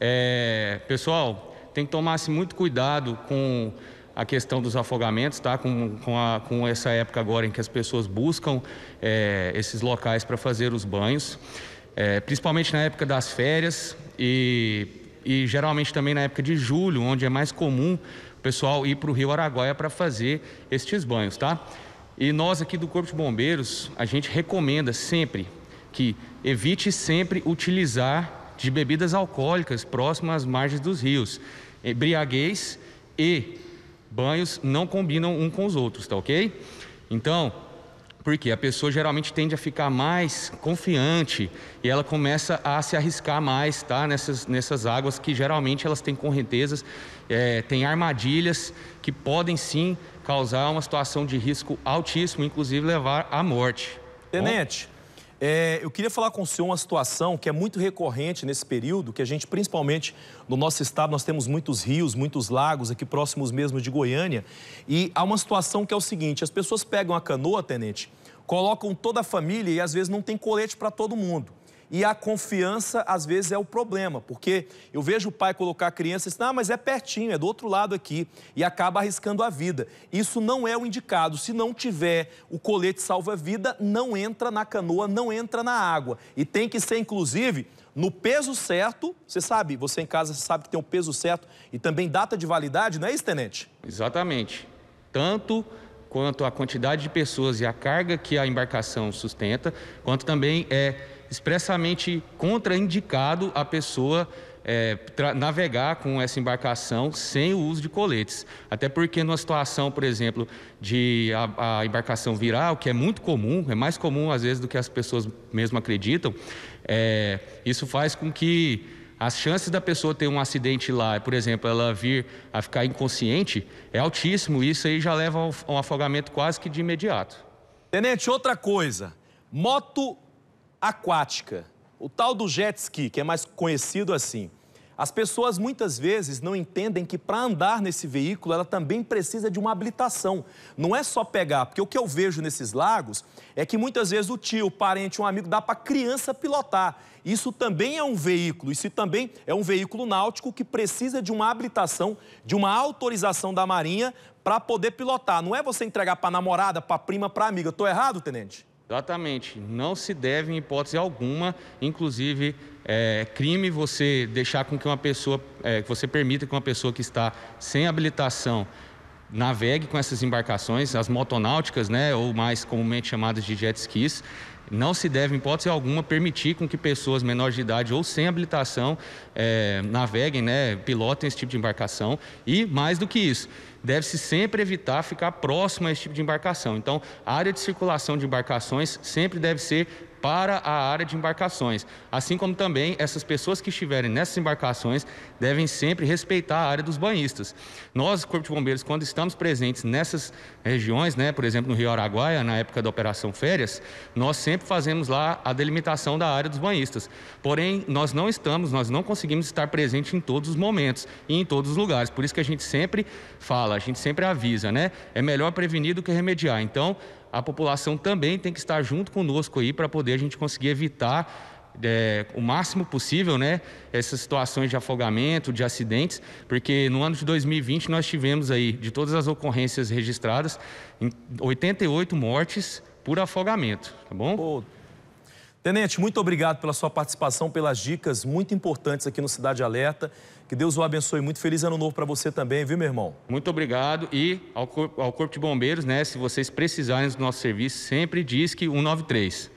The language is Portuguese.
É, pessoal, tem que tomar assim, muito cuidado com a questão dos afogamentos, tá? Com, com, a, com essa época agora em que as pessoas buscam é, esses locais para fazer os banhos, é, principalmente na época das férias e, e geralmente também na época de julho, onde é mais comum o pessoal ir para o Rio Araguaia para fazer estes banhos, tá? E nós aqui do Corpo de Bombeiros, a gente recomenda sempre que evite sempre utilizar de bebidas alcoólicas próximas às margens dos rios. Embriaguez e banhos não combinam um com os outros, tá ok? Então, porque a pessoa geralmente tende a ficar mais confiante e ela começa a se arriscar mais, tá? Nessas, nessas águas que geralmente elas têm correntezas, é, têm armadilhas que podem sim causar uma situação de risco altíssimo, inclusive levar à morte. Tenente, Bom? É, eu queria falar com o senhor uma situação que é muito recorrente nesse período, que a gente, principalmente no nosso estado, nós temos muitos rios, muitos lagos, aqui próximos mesmo de Goiânia, e há uma situação que é o seguinte, as pessoas pegam a canoa, tenente, colocam toda a família e às vezes não tem colete para todo mundo. E a confiança, às vezes, é o problema, porque eu vejo o pai colocar a criança e dizer, ah, mas é pertinho, é do outro lado aqui, e acaba arriscando a vida. Isso não é o indicado. Se não tiver o colete salva-vida, não entra na canoa, não entra na água. E tem que ser, inclusive, no peso certo. Você sabe, você em casa sabe que tem o um peso certo e também data de validade, não é isso, tenente? Exatamente. Tanto quanto a quantidade de pessoas e a carga que a embarcação sustenta, quanto também é expressamente contraindicado a pessoa é, navegar com essa embarcação sem o uso de coletes. Até porque numa situação, por exemplo, de a, a, embarcação virar, o que é muito comum, é mais comum às vezes do que as pessoas mesmo acreditam, é, isso faz com que as chances da pessoa ter um acidente lá, por exemplo, ela vir a ficar inconsciente, é altíssimo. Isso aí já leva a um afogamento quase que de imediato. Tenente, outra coisa. Moto aquática, o tal do jet ski, que é mais conhecido assim. As pessoas muitas vezes não entendem que para andar nesse veículo ela também precisa de uma habilitação. Não é só pegar, porque o que eu vejo nesses lagos é que muitas vezes o tio, o parente, um amigo dá para criança pilotar. Isso também é um veículo, isso também é um veículo náutico que precisa de uma habilitação, de uma autorização da Marinha para poder pilotar. Não é você entregar para namorada, para prima, para amiga. Estou errado, tenente? Exatamente. Não se deve, em hipótese alguma, inclusive é, crime você deixar com que uma pessoa, é, que você permita que uma pessoa que está sem habilitação navegue com essas embarcações, as motonáuticas, né, ou mais comumente chamadas de jet skis, não se deve, em hipótese alguma, permitir com que pessoas menores de idade ou sem habilitação é, naveguem, né, pilotem esse tipo de embarcação. E, mais do que isso, deve-se sempre evitar ficar próximo a esse tipo de embarcação. Então, a área de circulação de embarcações sempre deve ser para a área de embarcações. Assim como também essas pessoas que estiverem nessas embarcações devem sempre respeitar a área dos banhistas. Nós, Corpo de Bombeiros, quando estamos presentes nessas regiões, né, por exemplo, no Rio Araguaia, na época da Operação Férias, nós sempre fazemos lá a delimitação da área dos banhistas. Porém, nós não estamos, nós não conseguimos estar presentes em todos os momentos e em todos os lugares. Por isso que a gente sempre fala, a gente sempre avisa, né? É melhor prevenir do que remediar. Então, a população também tem que estar junto conosco aí para poder a gente conseguir evitar é, o máximo possível, né, essas situações de afogamento, de acidentes, porque no ano de 2020 nós tivemos aí, de todas as ocorrências registradas, 88 mortes por afogamento, tá bom? Tenente, muito obrigado pela sua participação, pelas dicas muito importantes aqui no Cidade Alerta. Que Deus o abençoe. Muito feliz ano novo para você também, viu, meu irmão? Muito obrigado. E ao, ao Corpo de Bombeiros, né, se vocês precisarem do nosso serviço, sempre diz que 193.